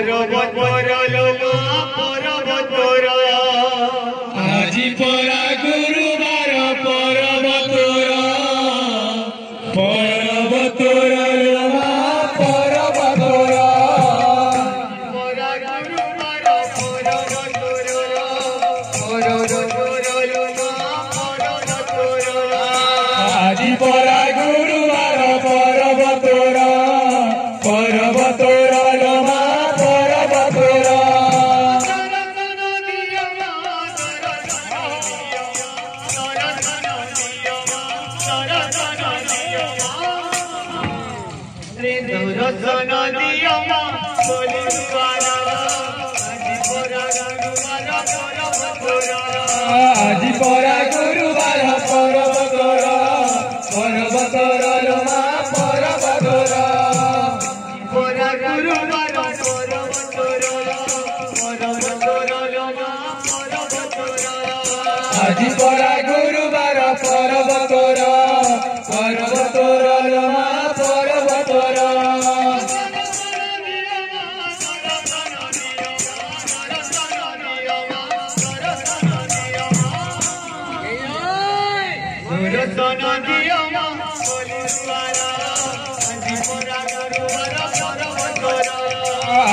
পরবতর লোমা পরবতর धनो दियो। माँ बोली बुआरा आजी बोरा गुरुवारा परब गोरा आजी बोरा गुरुवारा परब गोरा परब गोरा लो माँ परब गोरा बोरा गुरुवारा परब गोरा परब गोरा लो माँ परब गोरा आजी बोरा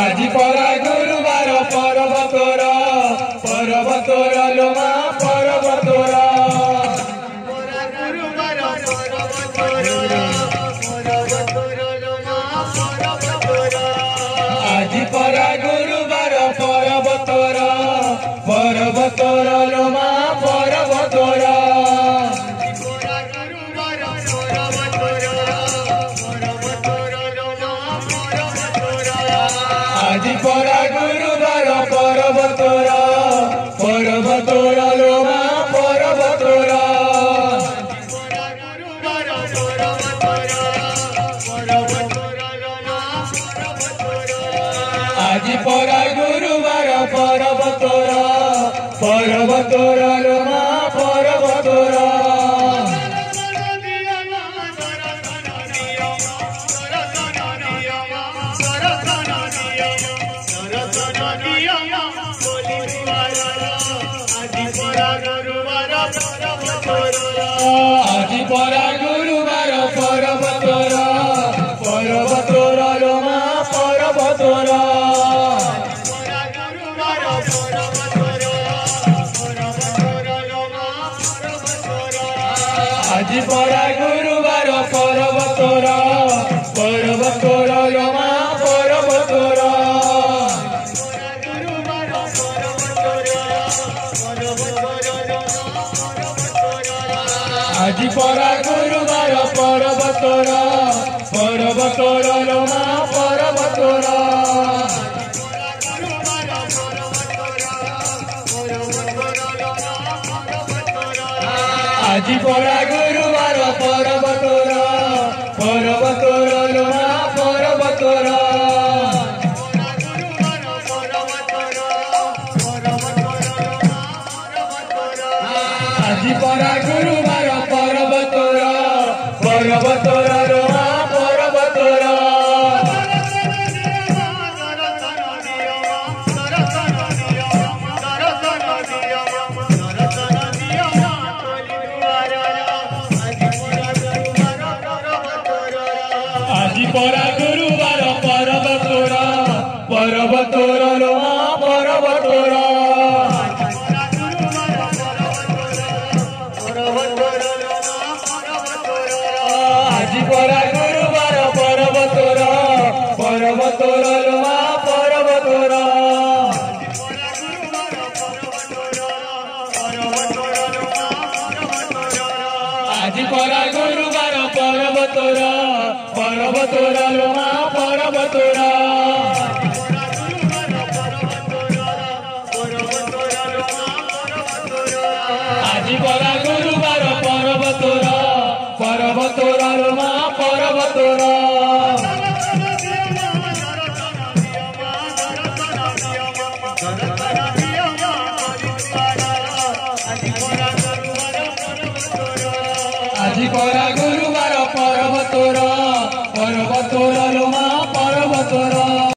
আজি পরা গুরুবার আজি পরা গুরুবার পর্বতর পর্বতর লোমা পর্বতর আজি পরা গুরুবার পর্বতর পর্বতর লোমা ଆଜି ପରା ଗୁରୁବାର ପରବ ତୋର ପରବ ତୋର ଲୋ ମା ପରବ ତୋର ଆଜି ପରା ଗୁରୁବାର ପରବ ତୋର ପରବ ତୋର ଲୋ ମା ପରବ ତୋର ଗୁରୁବାର ପରବ ତୋର ପରବ ତୋର আজি পরা গুরুবার পর্বতর পর্বতর লোমা পর্বতর আজি পরা গুরুবার পর্বতর পর্বতর লোমা পর্বতর আজি পরা গুরুবার ପରା ଗୁରୁବାର ପରବ ତୋର ପରବ ତୋର ଲୋ ପରବ ତୋର ଆଜି ପରା ଗୁରୁବାର ପରବ ତୋର ପରବ ତୋର ଲୋ ପରବ ତୋର ଆଜି ପରା ଗୁରୁବାର পরা গুরুবার পর্বতর পর্বতর লোমা পর্বতর আজি পরা গুরুবার পর্বতর পর্বতর লোমা পর্বতর